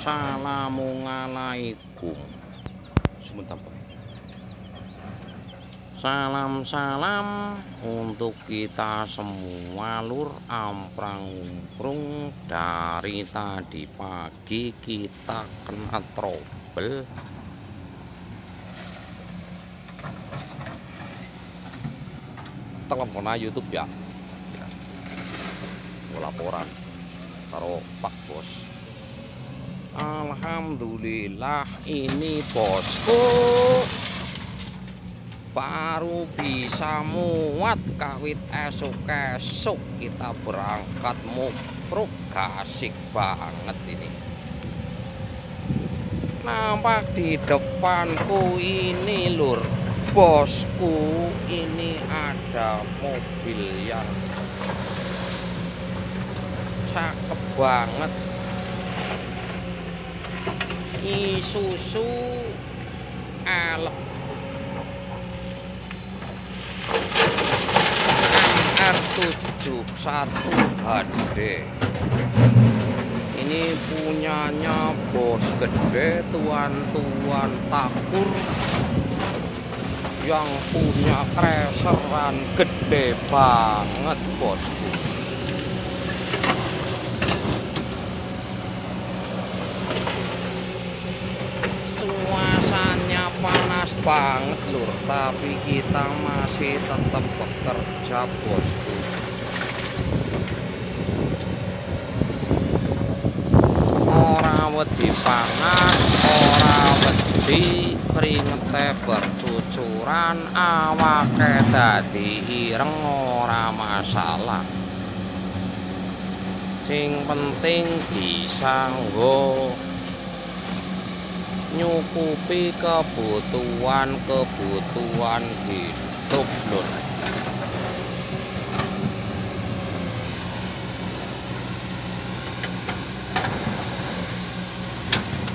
Assalamualaikum. Sebentar Pak. Salam-salam untuk kita semua lur amprang umprung. Dari tadi pagi kita kena trouble. Telepon YouTube ya. Laporan karo Pak Bos Alhamdulillah ini bosku baru bisa muat kawit esok-esok kita berangkat mukruk gasik banget ini. Nampak di depanku ini lur. Bosku ini ada mobil yang cakep banget Isuzu elek R71 HD ini punyanya bos gede tuan-tuan takur yang punya kreseran gede banget bosku suasananya panas banget lur. Tapi kita masih tetap bekerja bosku. Ora wedi panas ora wedi keringete bercucuran awake dadi ireng ora masalah. Sing penting bisa nggo nyukupi kebutuhan-kebutuhan hidup lur.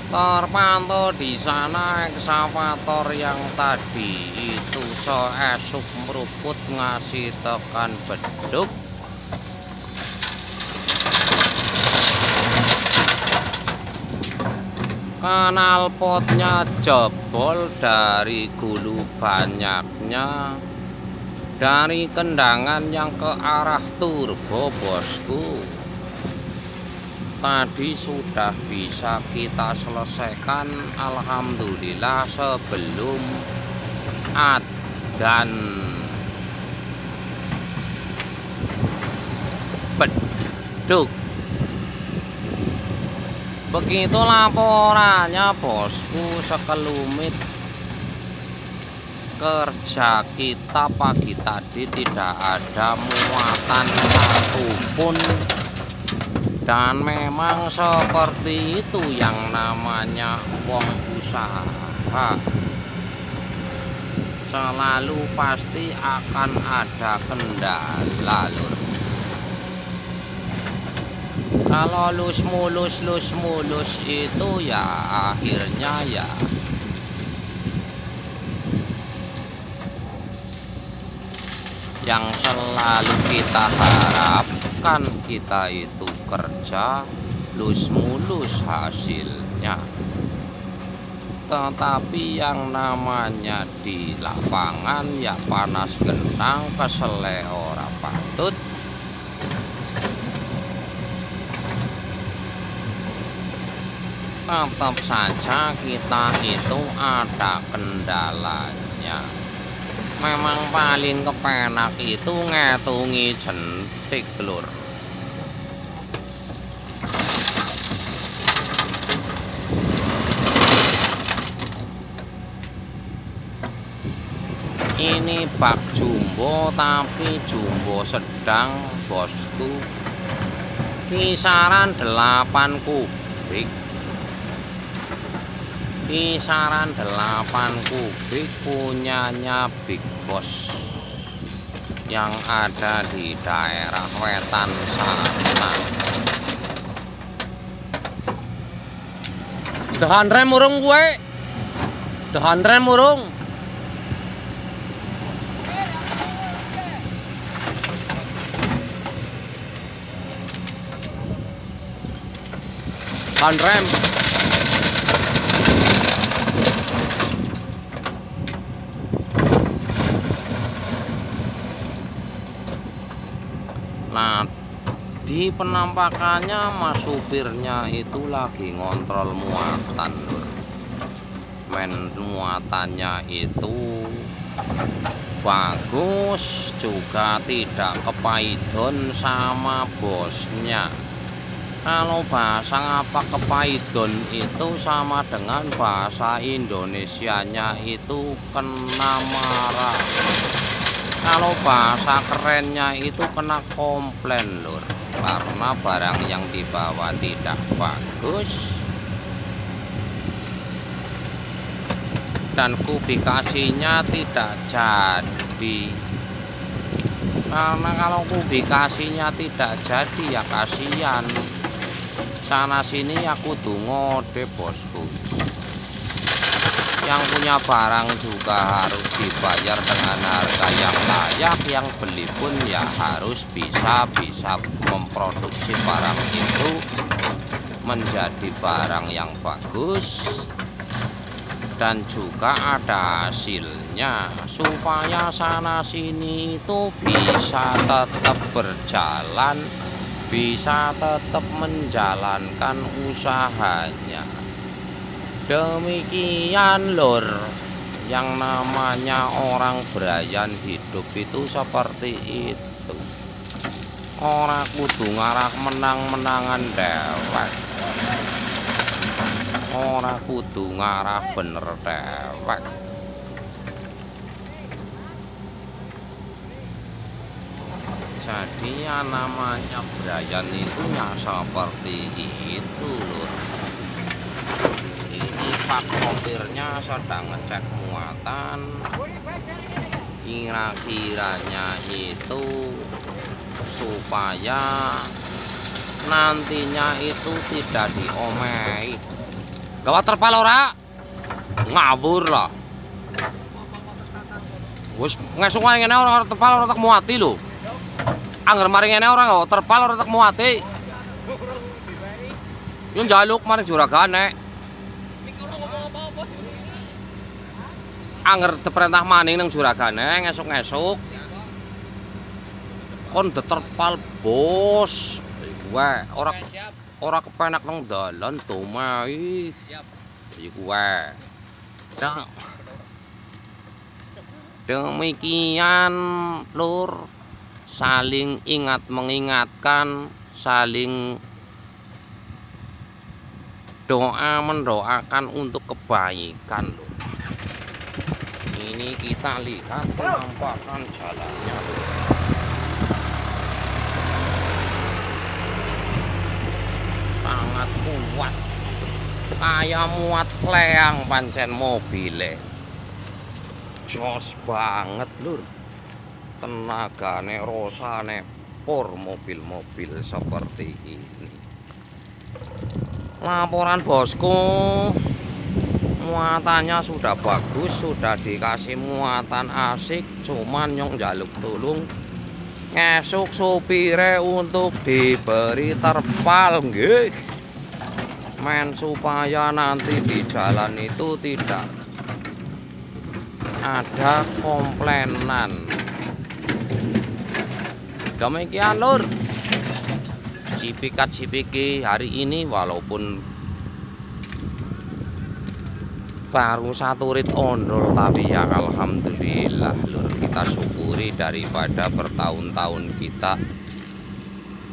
Terpantau di sana ekskavator yang tadi itu seesuk meruput ngasih tekan beduk kanal potnya jebol dari gulu banyaknya. Dari kendangan yang ke arah turbo bosku. Tadi sudah bisa kita selesaikan Alhamdulillah sebelum dan beduk begitu laporannya bosku sekelumit. Kerja kita pagi tadi tidak ada muatan satupun. Dan memang seperti itu yang namanya wong usaha. Selalu pasti akan ada kendala lur kalau lus mulus lus mulus itu ya akhirnya ya. Yang selalu kita harapkan kita itu kerja lus mulus hasilnya. Tetapi yang namanya di lapangan ya panas gentang kesele ora patut tetap saja kita itu ada kendalanya. Memang paling kepenak itu ngetungi jentik lur ini bak jumbo tapi jumbo sedang bosku. Kisaran 8 kubik kisaran 8 kubik punyanya Big Boss yang ada di daerah wetan sana. Dahan rem urung gue Dahan rem urung Dahan rem Jadi penampakannya mas supirnya itu lagi ngontrol muatan. Men muatannya itu bagus juga tidak kepaidon sama bosnya. Kalau bahasa apa kepaidon itu sama dengan bahasa Indonesianya itu kena marah kalau bahasa kerennya itu kena komplain lur karena barang yang dibawa tidak bagus. Dan kubikasinya tidak jadi. Karena kalau kubikasinya tidak jadi ya kasihan. Sana sini ya kudu ngode bosku yang punya barang juga harus dibayar dengan harga yang layak. Yang beli pun ya harus bisa bisa memproduksi barang itu menjadi barang yang bagus. Dan juga ada hasilnya. Supaya sana sini itu bisa tetap berjalan bisa tetap menjalankan usahanya demikian lor yang namanya orang berayan hidup itu seperti itu. Orang kudu ngarah menang-menangan dewek orang kudu ngarah bener dewek jadi yang namanya berayan itu ya seperti itu lur pak sopirnya sedang ngecek muatan. Kira-kiranya itu supaya nantinya itu tidak diomei. Gawat terpal ora? Ngawur lah. Wis ngesuk ngene ora terpal ora tak muati lho. Angger mari ngene ora gawat terpal ora tak muati. Yo njaluk mari juragane anger diperintah maning nang juragane ngesuk-ngesuk. Kon deterpal bos. Gue ora ora kepenak nang dalan tomai iku wae. Nah demikian lur. Saling ingat mengingatkan saling doa mendoakan untuk kebaikan lur ini kita lihat penampakan jalannya. Sangat kuat. Kayak muat leang pancen mobile. Jos banget lur. Tenagane rosane por mobil-mobil seperti ini. Laporan bosku muatannya sudah bagus sudah dikasih muatan asik cuman yang jaluk tulung ngesuk supire untuk diberi terpal nggih. Men supaya nanti di jalan itu tidak ada komplainan demikian lur. Cipikat cipiki hari ini walaupun baru satu rit ondol tapi ya Alhamdulillah lur. Kita syukuri daripada bertahun-tahun kita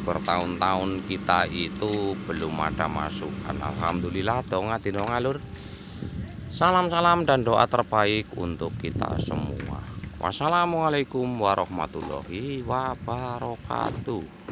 bertahun-tahun kita itu belum ada masukan. Alhamdulillah dong dong lur salam-salam dan doa terbaik untuk kita semua. Wassalamualaikum warahmatullahi wabarakatuh